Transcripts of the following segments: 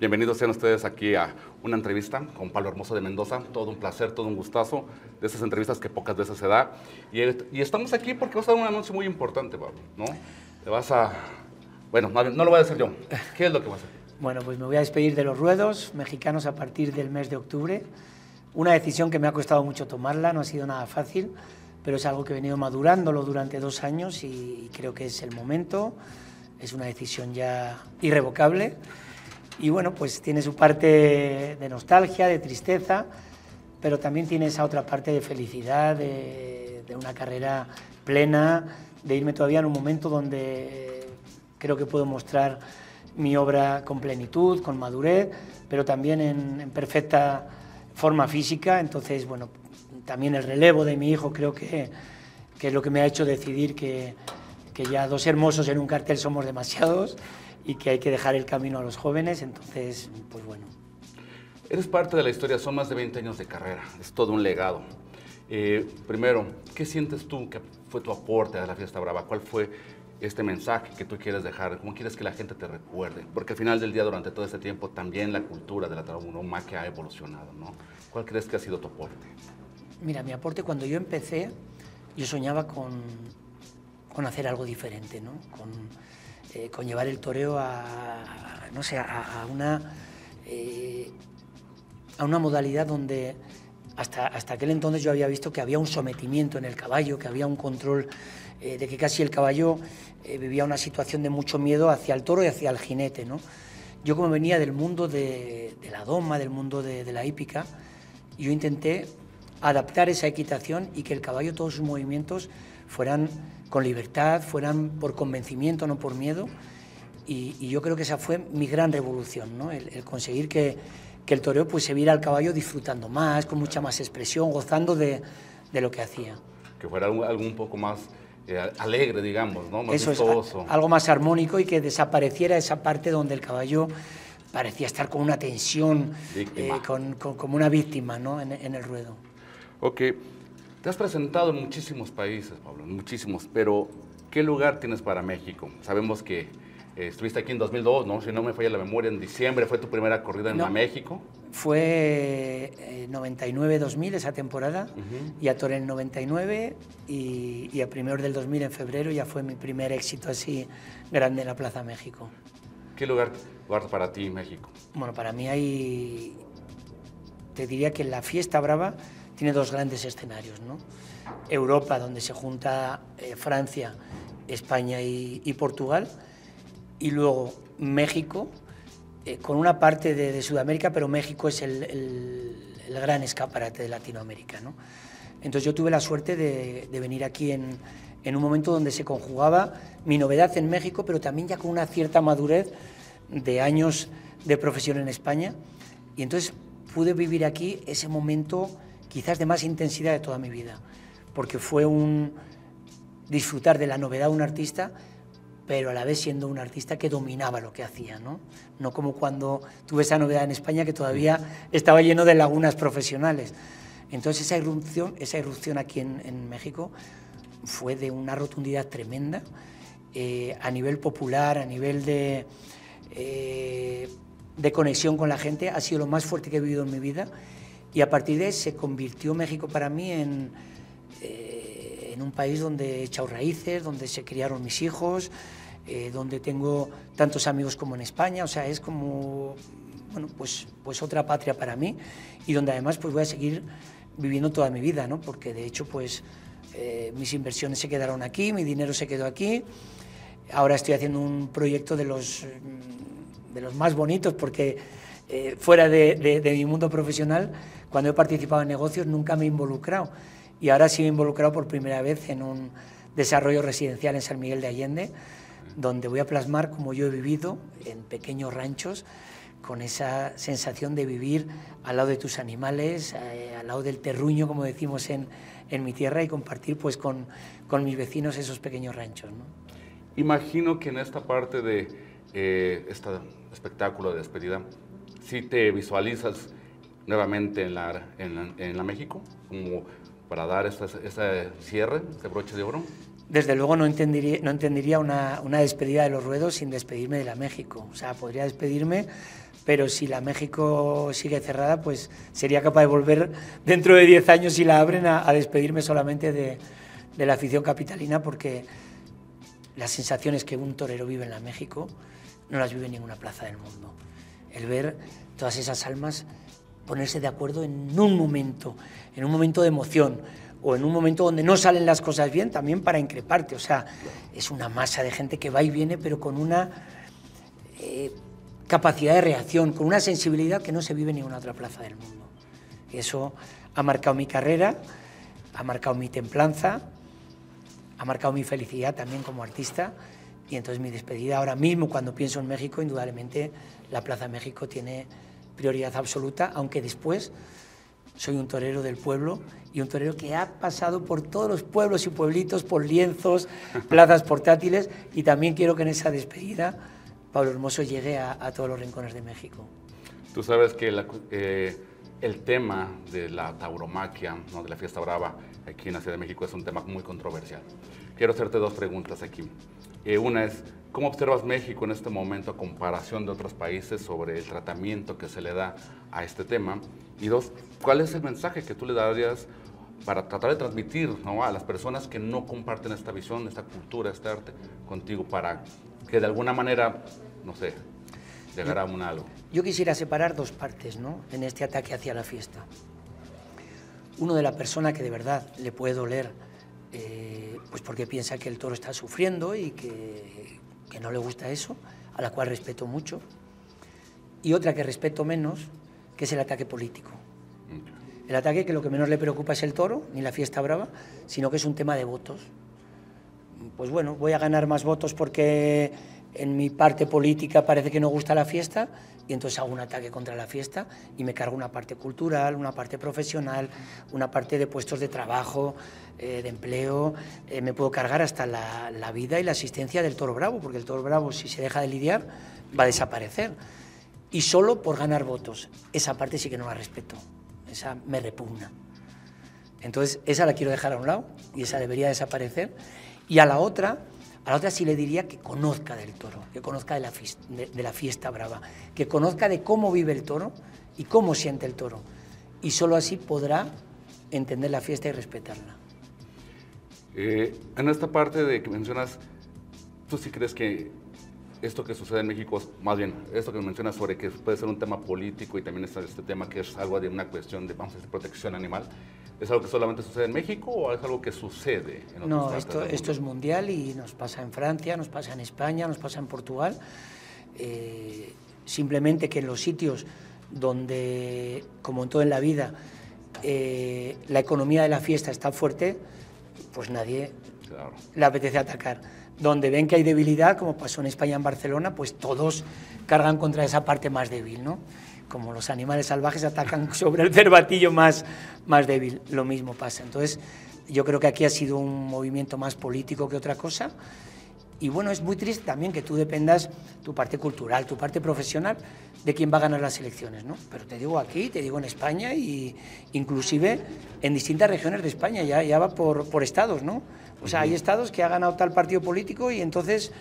Bienvenidos sean ustedes aquí a una entrevista con Pablo Hermoso de Mendoza. Todo un placer, todo un gustazo de esas entrevistas que pocas veces se da. Y, estamos aquí porque vas a dar un anuncio muy importante, Pablo, ¿no? Te vas a... Bueno, no lo voy a decir yo. ¿Qué es lo que vas a hacer? Bueno, pues me voy a despedir de los ruedos mexicanos a partir del mes de octubre. Una decisión que me ha costado mucho tomarla, no ha sido nada fácil, pero es algo que he venido madurándolo durante dos años y creo que es el momento. Es una decisión ya irrevocable y bueno, pues tiene su parte de nostalgia, de tristeza, pero también tiene esa otra parte de felicidad, de, una carrera plena, de irme todavía en un momento donde creo que puedo mostrar mi obra con plenitud, con madurez, pero también en, perfecta forma física. Entonces, bueno, también el relevo de mi hijo creo que, que es lo que me ha hecho decidir que, que ya dos hermosos en un cartel somos demasiados y que hay que dejar el camino a los jóvenes, entonces, pues bueno. Eres parte de la historia, son más de 20 años de carrera, es todo un legado. Eh, primero, ¿qué sientes tú que fue tu aporte a la fiesta brava? ¿Cuál fue este mensaje que tú quieres dejar? ¿Cómo quieres que la gente te recuerde? Porque al final del día, durante todo este tiempo, también la cultura de la que ha evolucionado, ¿no? ¿Cuál crees que ha sido tu aporte? Mira, mi aporte cuando yo empecé, yo soñaba con, con hacer algo diferente, ¿no? Con, eh, con llevar el toreo a, no sé, a, una, eh, a una modalidad donde hasta, hasta aquel entonces yo había visto que había un sometimiento en el caballo, que había un control, eh, de que casi el caballo vivía una situación de mucho miedo hacia el toro y hacia el jinete. ¿no? Yo como venía del mundo de, la doma, del mundo de, de la hípica, yo intenté adaptar esa equitación y que el caballo, todos sus movimientos, fueran con libertad, fueran por convencimiento, no por miedo. Y, yo creo que esa fue mi gran revolución, ¿no? el, conseguir que, que, el toreo pues, se viera al caballo disfrutando más, con mucha más expresión, gozando de, de lo que hacía. Que fuera algo, un poco más eh, alegre, digamos, ¿no? más Eso es, algo más armónico y que desapareciera esa parte donde el caballo parecía estar con una tensión, eh, con, como una víctima ¿no? en, en el ruedo. Ok. Te has presentado en muchísimos países, Pablo, muchísimos, pero ¿qué lugar tienes para México? Sabemos que eh, estuviste aquí en 2002, ¿no? Si no me falla la memoria, en diciembre fue tu primera corrida en México. Fue 99-2000 eh, esa temporada, y a en 99 y, y a primero del 2000 en febrero ya fue mi primer éxito así grande en la Plaza México. ¿Qué lugar guarda para ti México? Bueno, para mí hay, te diría que la fiesta brava tiene dos grandes escenarios. ¿no? Europa, donde se junta eh, Francia, España y, Portugal, y luego México, eh, con una parte de, Sudamérica, pero México es el, gran escaparate de Latinoamérica. ¿no? Entonces yo tuve la suerte de, venir aquí en, en, un momento donde se conjugaba mi novedad en México, pero también ya con una cierta madurez de años de profesión en España. Y entonces pude vivir aquí ese momento quizás de más intensidad de toda mi vida, porque fue un disfrutar de la novedad de un artista, pero a la vez siendo un artista que dominaba lo que hacía, ¿no? No como cuando tuve esa novedad en España que todavía estaba lleno de lagunas profesionales. Entonces esa irrupción, esa irrupción aquí en, México fue de una rotundidad tremenda, eh, a nivel popular, a nivel eh, de conexión con la gente, ha sido lo más fuerte que he vivido en mi vida y a partir de ahí se convirtió México para mí en, eh, en un país donde he echado raíces, donde se criaron mis hijos, eh, donde tengo tantos amigos como en España, o sea, es como, bueno, pues, pues otra patria para mí y donde además pues voy a seguir viviendo toda mi vida, ¿no? Porque de hecho pues eh, mis inversiones se quedaron aquí, mi dinero se quedó aquí, ahora estoy haciendo un proyecto de los, de los más bonitos porque fuera de, de mi mundo profesional, cuando he participado en negocios nunca me he involucrado y ahora sí me he involucrado por primera vez en un desarrollo residencial en San Miguel de Allende, donde voy a plasmar como yo he vivido en pequeños ranchos, con esa sensación de vivir al lado de tus animales, eh, al lado del terruño, como decimos en, en mi tierra, y compartir pues, con, con, mis vecinos esos pequeños ranchos. ¿no? Imagino que en esta parte de eh, este espectáculo de despedida, si te visualizas nuevamente en la, en la, México, como para dar ese cierre, ese broche de oro? Desde luego no entendería, no entendería una, una, despedida de los ruedos sin despedirme de la México. O sea, podría despedirme, pero si la México sigue cerrada, pues sería capaz de volver dentro de 10 años si la abren a, a despedirme solamente de, de, la afición capitalina, porque las sensaciones que un torero vive en la México no las vive en ninguna plaza del mundo. El ver todas esas almas ponerse de acuerdo en un momento, en un momento de emoción o en un momento donde no salen las cosas bien, también para increparte. O sea, es una masa de gente que va y viene, pero con una eh, capacidad de reacción, con una sensibilidad que no se vive en ninguna otra plaza del mundo. Eso ha marcado mi carrera, ha marcado mi templanza, ha marcado mi felicidad también como artista. Y entonces mi despedida ahora mismo, cuando pienso en México, indudablemente la Plaza México tiene prioridad absoluta, aunque después soy un torero del pueblo y un torero que ha pasado por todos los pueblos y pueblitos, por lienzos, plazas portátiles y también quiero que en esa despedida Pablo Hermoso llegue a, a todos los rincones de México. Tú sabes que la, eh, el tema de la tauromaquia, ¿no? de la fiesta brava aquí en la Ciudad de México es un tema muy controversial. Quiero hacerte dos preguntas aquí. Eh, una es, ¿cómo observas México en este momento a comparación de otros países sobre el tratamiento que se le da a este tema? Y dos, ¿cuál es el mensaje que tú le darías para tratar de transmitir ¿no? a las personas que no comparten esta visión, esta cultura, este arte contigo, para que de alguna manera, no sé, llegara a un algo? Yo quisiera separar dos partes ¿no? en este ataque hacia la fiesta. Uno de la persona que de verdad le puede doler, eh, pues porque piensa que el toro está sufriendo y que, que no le gusta eso, a la cual respeto mucho. Y otra que respeto menos, que es el ataque político. El ataque que lo que menos le preocupa es el toro, ni la fiesta brava, sino que es un tema de votos. Pues bueno, voy a ganar más votos porque en mi parte política parece que no gusta la fiesta y entonces hago un ataque contra la fiesta y me cargo una parte cultural, una parte profesional, una parte de puestos de trabajo, eh, de empleo, eh, me puedo cargar hasta la, vida y la asistencia del toro bravo, porque el toro bravo si se deja de lidiar va a desaparecer y solo por ganar votos. Esa parte sí que no la respeto, esa me repugna. Entonces, esa la quiero dejar a un lado y esa debería desaparecer. Y a la otra, a la otra sí le diría que conozca del toro, que conozca de la, fiesta, brava, que conozca de cómo vive el toro y cómo siente el toro. Y solo así podrá entender la fiesta y respetarla. Eh, en esta parte de que mencionas, ¿tú sí crees que esto que sucede en México, más bien, esto que mencionas sobre que puede ser un tema político y también este tema que es algo de una cuestión de, vamos a decir, protección animal, ¿es algo que solamente sucede en México o es algo que sucede en otras No, esto, es mundial y nos pasa en Francia, nos pasa en España, nos pasa en Portugal. Eh, simplemente que en los sitios donde, como en todo en la vida, eh, la economía de la fiesta está fuerte, pues nadie Claro. le apetece atacar. Donde ven que hay debilidad, como pasó en España en Barcelona, pues todos cargan contra esa parte más débil, ¿no? Como los animales salvajes atacan sobre el cervatillo más, más débil, lo mismo pasa. Entonces, yo creo que aquí ha sido un movimiento más político que otra cosa. Y bueno, es muy triste también que tú dependas tu parte cultural, tu parte profesional, de quién va a ganar las elecciones, ¿no? Pero te digo aquí, te digo en España y inclusive en distintas regiones de España, ya, ya va por, por estados, ¿no? O sea, hay estados que ha ganado tal partido político y entonces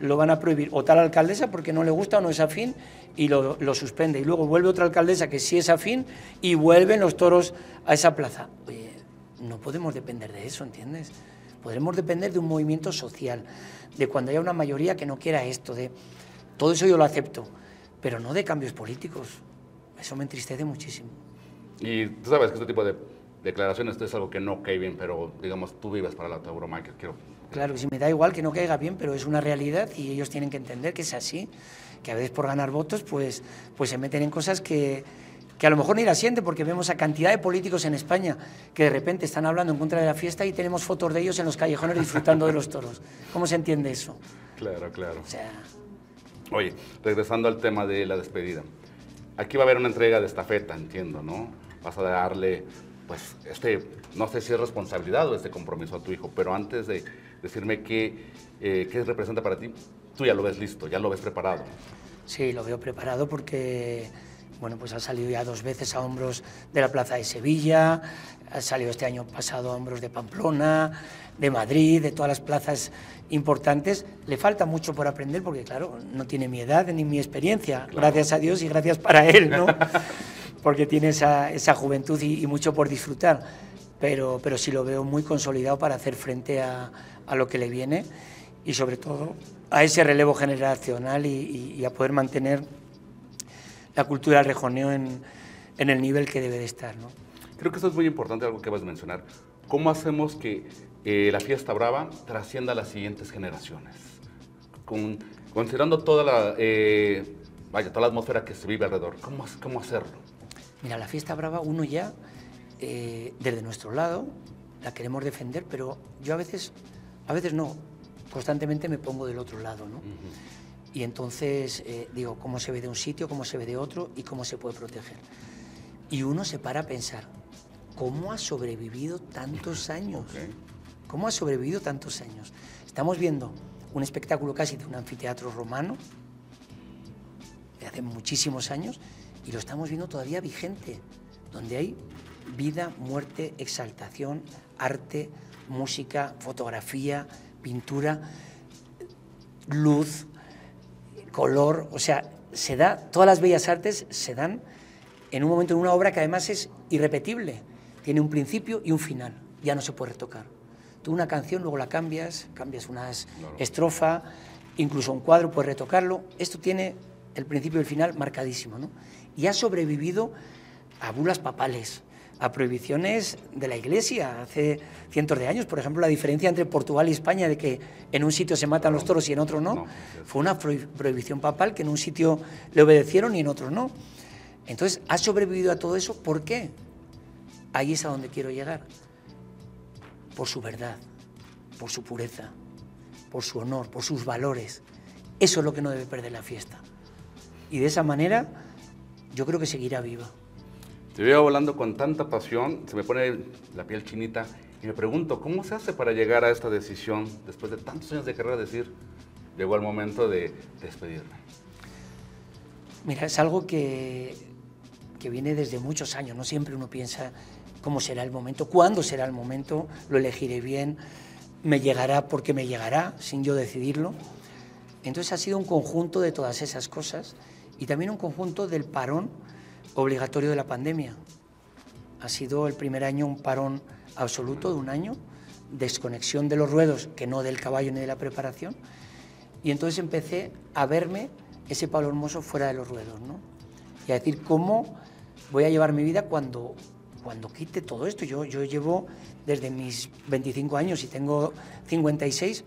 lo van a prohibir, o tal alcaldesa porque no le gusta o no es afín y lo, lo suspende. Y luego vuelve otra alcaldesa que sí es afín y vuelven los toros a esa plaza. Oye, no podemos depender de eso, ¿entiendes? Podremos depender de un movimiento social, de cuando haya una mayoría que no quiera esto, de todo eso yo lo acepto, pero no de cambios políticos. Eso me entristece muchísimo. Y tú sabes que este tipo de declaraciones es algo que no cae bien, pero digamos, tú vives para la tauromaquia, quiero... Claro, si me da igual que no caiga bien, pero es una realidad y ellos tienen que entender que es así, que a veces por ganar votos pues, pues se meten en cosas que, que a lo mejor ni la sienten porque vemos a cantidad de políticos en España que de repente están hablando en contra de la fiesta y tenemos fotos de ellos en los callejones disfrutando de los toros. ¿Cómo se entiende eso? Claro, claro. O sea, Oye, regresando al tema de la despedida. Aquí va a haber una entrega de estafeta, entiendo, ¿no? Vas a darle, pues, este, no sé si es responsabilidad o este compromiso a tu hijo, pero antes de decirme qué, eh, qué representa para ti, tú ya lo ves listo, ya lo ves preparado. sí, lo veo preparado porque bueno, pues ha salido ya dos veces a hombros de la Plaza de Sevilla, ha salido este año pasado a hombros de Pamplona, de Madrid, de todas las plazas importantes. Le falta mucho por aprender porque, claro, no tiene mi edad ni mi experiencia, gracias a Dios y gracias para él, ¿no? porque tiene esa, esa juventud y, mucho por disfrutar. Pero, pero sí lo veo muy consolidado para hacer frente a, a lo que le viene y sobre todo a ese relevo generacional y, y a poder mantener la cultura del rejoneo en, en, el nivel que debe de estar. ¿no? Creo que eso es muy importante, algo que vas a mencionar. ¿Cómo hacemos que eh, la fiesta brava trascienda a las siguientes generaciones? Con, considerando toda la, eh, vaya, toda la atmósfera que se vive alrededor, ¿cómo, cómo hacerlo? Mira, la fiesta brava uno ya, eh, desde nuestro lado, la queremos defender, pero yo a veces, a veces no, constantemente me pongo del otro lado, ¿no? Y entonces digo, ¿cómo se ve de un sitio, cómo se ve de otro y cómo se puede proteger? Y uno se para a pensar, ¿cómo ha sobrevivido tantos años? ¿Cómo ha sobrevivido tantos años? Estamos viendo un espectáculo casi de un anfiteatro romano de hace muchísimos años y lo estamos viendo todavía vigente, donde hay vida, muerte, exaltación, arte, música, fotografía, pintura, luz, color, o sea, se da, todas las bellas artes se dan en un momento en una obra que además es irrepetible, tiene un principio y un final, ya no se puede retocar. Tú una canción luego la cambias, cambias una estrofa, incluso un cuadro puedes retocarlo. Esto tiene el principio y el final marcadísimo, ¿no? Y ha sobrevivido a bulas papales, a prohibiciones de la Iglesia hace cientos de años. Por ejemplo, la diferencia entre Portugal y España de que en un sitio se matan los toros y en otro no, fue una prohibición papal que en un sitio le obedecieron y en otro no. Entonces, ha sobrevivido a todo eso, ¿por qué? Ahí es a donde quiero llegar. Por su verdad, por su pureza, por su honor, por sus valores. Eso es lo que no debe perder la fiesta. Y de esa manera, yo creo que seguirá viva. Te veo hablando con tanta pasión, se me pone la piel chinita y me pregunto, ¿cómo se hace para llegar a esta decisión después de tantos años de carrera decir, llegó el momento de despedirme? Mira, es algo que que viene desde muchos años, no siempre uno piensa cómo será el momento, cuándo será el momento, lo elegiré bien, me llegará porque me llegará, sin yo decidirlo. Entonces ha sido un conjunto de todas esas cosas y también un conjunto del parón obligatorio de la pandemia. Ha sido el primer año un parón absoluto de un año, desconexión de los ruedos, que no del caballo ni de la preparación, y entonces empecé a verme ese Pablo Hermoso fuera de los ruedos, ¿no? Y a decir cómo voy a llevar mi vida cuando, cuando quite todo esto. Yo, yo llevo desde mis 25 años y tengo 56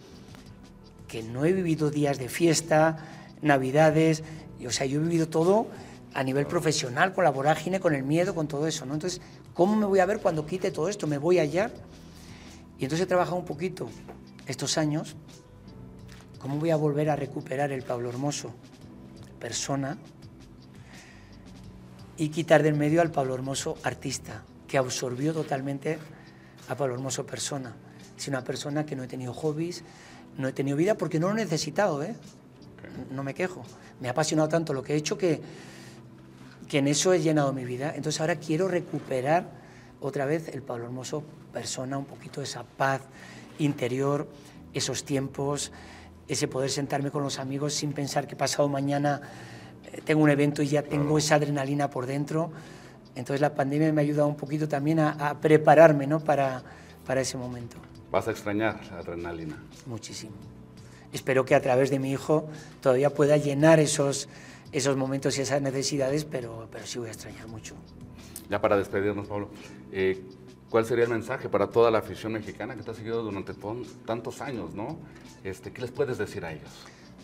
que no he vivido días de fiesta, navidades, o sea, yo he vivido todo a nivel profesional, con la vorágine, con el miedo, con todo eso, ¿no? Entonces, ¿cómo me voy a ver cuando quite todo esto? ¿Me voy allá? Y entonces he trabajado un poquito estos años, ¿cómo voy a volver a recuperar el Pablo Hermoso? Persona, y quitar del medio al Pablo Hermoso artista, que absorbió totalmente a Pablo Hermoso persona. Es una persona que no he tenido hobbies, no he tenido vida porque no lo he necesitado, ¿eh? No me quejo. Me ha apasionado tanto lo que he hecho que, que en eso he llenado mi vida. Entonces ahora quiero recuperar otra vez el Pablo Hermoso persona, un poquito esa paz interior, esos tiempos, ese poder sentarme con los amigos sin pensar que pasado mañana tengo un evento y ya tengo esa adrenalina por dentro. Entonces la pandemia me ha ayudado un poquito también a, prepararme ¿no? para, para ese momento. ¿Vas a extrañar la adrenalina? Muchísimo. Espero que a través de mi hijo todavía pueda llenar esos, esos momentos y esas necesidades, pero, pero sí voy a extrañar mucho. Ya para despedirnos, Pablo, eh, ¿cuál sería el mensaje para toda la afición mexicana que te ha seguido durante tantos años? ¿no? Este, ¿Qué les puedes decir a ellos?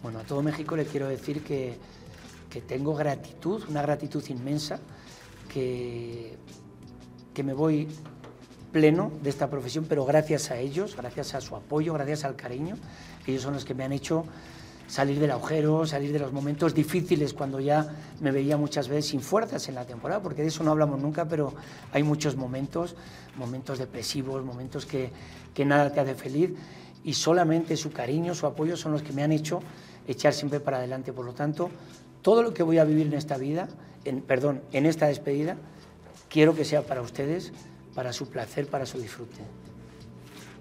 Bueno, a todo México le quiero decir que que tengo gratitud, una gratitud inmensa, que, que me voy pleno de esta profesión, pero gracias a ellos, gracias a su apoyo, gracias al cariño, ellos son los que me han hecho salir del agujero, salir de los momentos difíciles cuando ya me veía muchas veces sin fuerzas en la temporada, porque de eso no hablamos nunca, pero hay muchos momentos, momentos depresivos, momentos que, que nada te hace feliz, y solamente su cariño, su apoyo son los que me han hecho echar siempre para adelante. Por lo tanto, todo lo que voy a vivir en esta vida, en, perdón, en esta despedida, quiero que sea para ustedes, para su placer, para su disfrute.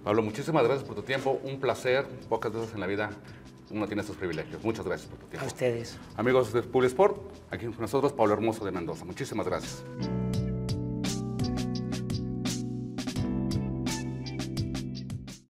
Pablo, muchísimas gracias por tu tiempo. Un placer. Pocas veces en la vida uno tiene estos privilegios. Muchas gracias por tu tiempo. A ustedes. Amigos de Sport, aquí con nosotros Pablo Hermoso de Mendoza. Muchísimas gracias.